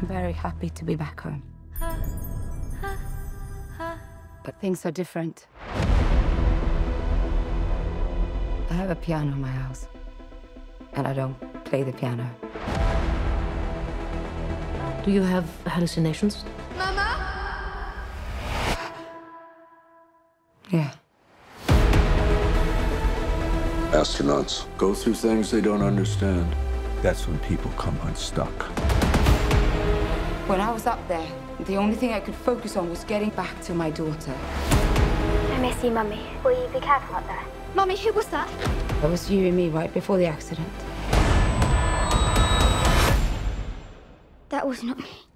I'm very happy to be back home. But things are different. I have a piano in my house, and I don't play the piano. Do you have hallucinations? Yeah. Astronauts go through things they don't understand. That's when people come unstuck. When I was up there, the only thing I could focus on was getting back to my daughter. I miss you, Mummy. Will you be careful up there? Mummy, who was that? That was you and me right before the accident. That was not me.